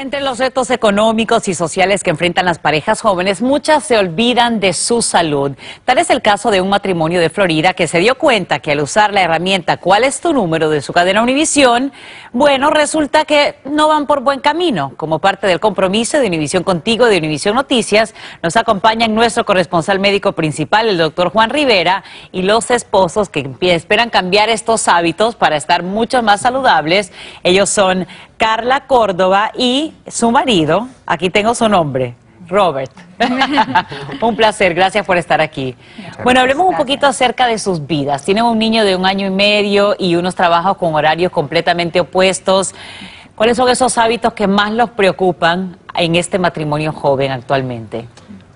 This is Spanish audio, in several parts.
Entre los retos económicos y sociales que enfrentan las parejas jóvenes, muchas se olvidan de su salud. Tal es el caso de un matrimonio de Florida que se dio cuenta que al usar la herramienta ¿Cuál es tu número? de su cadena Univisión, bueno, resulta que no van por buen camino. Como parte del compromiso de Univisión Contigo de Univisión Noticias, nos acompañan nuestro corresponsal médico principal, el doctor Juan Rivera, y los esposos que esperan cambiar estos hábitos para estar mucho más saludables. Ellos son Carla Córdoba y su marido, aquí tengo su nombre, Robert. un placer, gracias por estar aquí. bueno, hablemos un poquito acerca de sus vidas. Tienen un niño de un año y medio y unos trabajos con horarios completamente opuestos. ¿Cuáles son esos hábitos que más los preocupan en este matrimonio joven actualmente?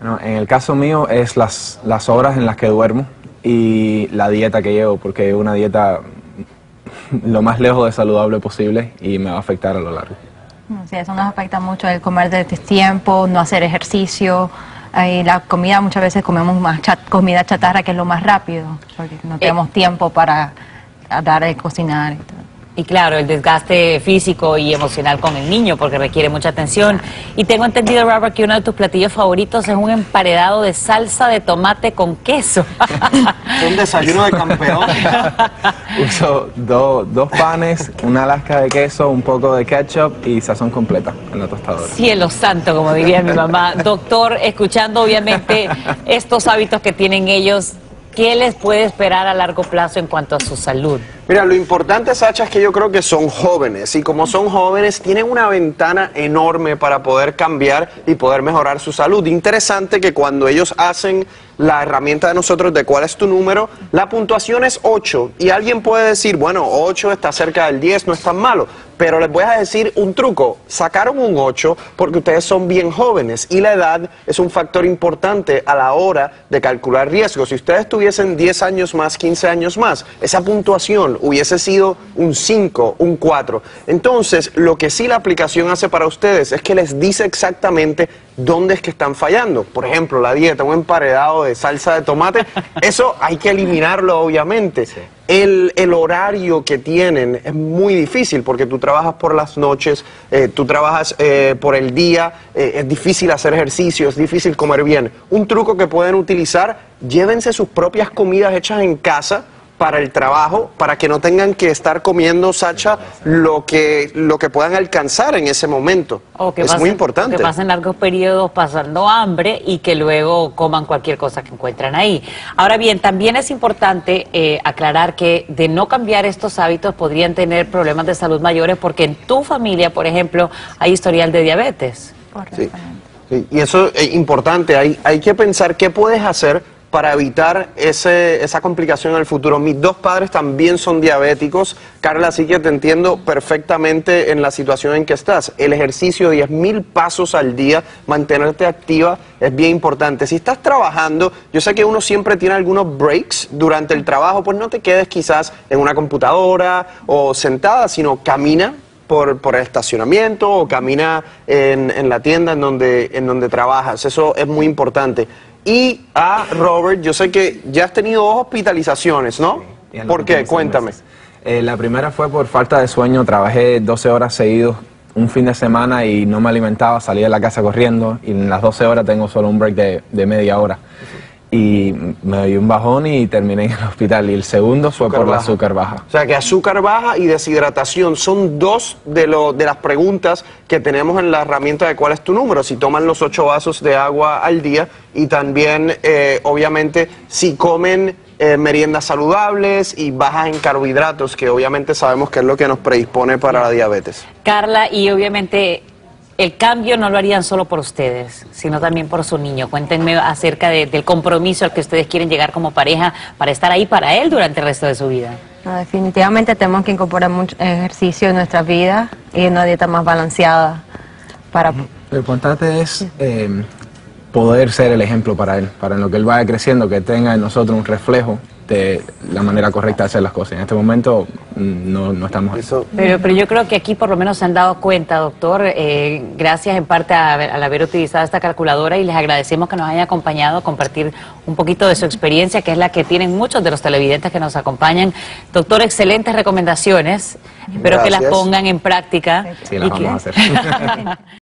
Bueno, en el caso mío es las, las horas en las que duermo y la dieta que llevo, porque es una dieta lo más lejos de saludable posible y me va a afectar a lo largo. Sí, eso nos afecta mucho el comer de tiempo, no hacer ejercicio. Y la comida muchas veces comemos más comida chatarra que es lo más rápido, porque no tenemos tiempo para dar de cocinar y todo. Y claro, el desgaste físico y emocional con el niño, porque requiere mucha atención. Y tengo entendido, Robert, que uno de tus platillos favoritos es un emparedado de salsa de tomate con queso. es un desayuno de campeón. Uso dos panes, una lasca de queso, un poco de ketchup y sazón completa en la tostadora. Cielo santo, como diría mi mamá. Doctor, escuchando obviamente estos hábitos que tienen ellos, ¿qué les puede esperar a largo plazo en cuanto a su salud? Mira, lo importante, Sacha, es que yo creo que son jóvenes y como son jóvenes tienen una ventana enorme para poder cambiar y poder mejorar su salud. Interesante que cuando ellos hacen la herramienta de nosotros de cuál es tu número, la puntuación es 8 y alguien puede decir, bueno, 8 está cerca del 10, no es tan malo. Pero les voy a decir un truco, sacaron un 8 porque ustedes son bien jóvenes y la edad es un factor importante a la hora de calcular riesgos. Si ustedes tuviesen 10 años más, 15 años más, esa puntuación hubiese sido un 5, un 4. Entonces, lo que sí la aplicación hace para ustedes es que les dice exactamente dónde es que están fallando. Por ejemplo, la dieta, un emparedado de salsa de tomate, eso hay que eliminarlo obviamente. El, horario que tienen es muy difícil porque tú trabajas por las noches, eh, tú trabajas eh, por el día, eh, es difícil hacer ejercicio, es difícil comer bien. Un truco que pueden utilizar, llévense sus propias comidas hechas en casa para el trabajo, para que no tengan que estar comiendo, Sacha, lo que, lo que puedan alcanzar en ese momento. es muy importante. Que pasen largos periodos pasando hambre y que luego coman cualquier cosa que encuentran ahí. Ahora bien, también es importante eh, aclarar que de no cambiar estos hábitos podrían tener problemas de salud mayores porque en tu familia, por ejemplo, hay historial de diabetes. Sí. Y eso es importante, hay, hay que pensar qué puedes hacer para evitar ese, esa complicación en el futuro. Mis dos padres también son diabéticos. Carla, así que te entiendo perfectamente en la situación en que estás. El ejercicio, 10.000 pasos al día, mantenerte activa es bien importante. Si estás trabajando, yo sé que uno siempre tiene algunos breaks durante el trabajo, pues no te quedes quizás en una computadora o sentada, sino camina por, el estacionamiento o camina en, en, la tienda en donde, en donde trabajas. Eso es muy importante. Y a Robert, yo sé que ya has tenido dos hospitalizaciones, ¿no? ¿Por qué? Cuéntame. Eh, la primera fue por falta de sueño, trabajé 12 horas seguidos un fin de semana y no me alimentaba, salí de la casa corriendo y en las 12 horas tengo solo un break de, de media hora y me dio un bajón y terminé en el hospital. Y el segundo fue por la azúcar baja. O sea que azúcar baja y deshidratación son dos de, lo, de las preguntas que tenemos en la herramienta de cuál es tu número. Si toman los ocho vasos de agua al día y también, eh, obviamente, si comen eh, meriendas saludables y bajas en carbohidratos, que obviamente sabemos que es lo que nos predispone para la diabetes. Carla, y obviamente el cambio no lo harían solo por ustedes, sino también por su niño. Cuéntenme acerca del compromiso al que ustedes quieren llegar como pareja para estar ahí para él durante el resto de su vida. definitivamente tenemos que incorporar mucho ejercicio en nuestra vida y una dieta más balanceada para... Lo importante es eh, poder ser el ejemplo para él, para en lo que él vaya creciendo, que tenga en nosotros un reflejo de la manera correcta de hacer las cosas. En este momento mm, no, no estamos ahí. Eso, Pero, pero yo creo que aquí por lo menos se han dado cuenta, doctor, eh, gracias en parte a al haber utilizado esta calculadora y les agradecemos que nos hayan acompañado a compartir un poquito de su experiencia, que es la que tienen muchos de los televidentes que nos acompañan. Doctor, excelentes recomendaciones. Espero que las pongan en práctica. Sí, las y que- vamos a hacer.